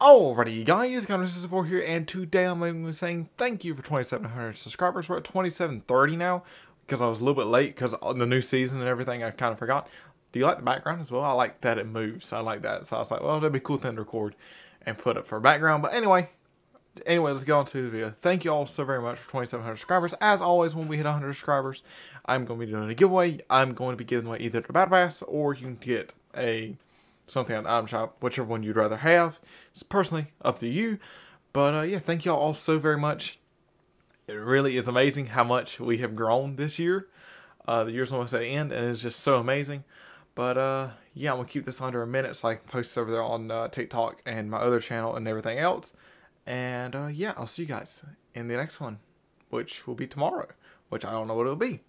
Alrighty, guys, Gunner64 here, and today I'm going to be saying thank you for 2,700 subscribers. We're at 2,730 now, because I was a little bit late, because the new season and everything, I kind of forgot. Do you like the background as well? I like that it moves. I like that. So I was like, well, that'd be a cool thing to record and put up for background. But anyway, anyway, let's get on to the video. Thank you all so very much for 2,700 subscribers. As always, when we hit 100 subscribers, I'm going to be doing a giveaway. I'm going to be giving away either the Battle Pass, or you can get a something on item shop, whichever one you'd rather have. It's personally up to you. But uh, yeah, thank you all so very much. It really is amazing how much we have grown this year. Uh, the year's almost at the end, and it's just so amazing. But uh, yeah, I'm gonna keep this under a minute so I can post over there on uh, TikTok and my other channel and everything else. And uh, yeah, I'll see you guys in the next one, which will be tomorrow, which I don't know what it'll be.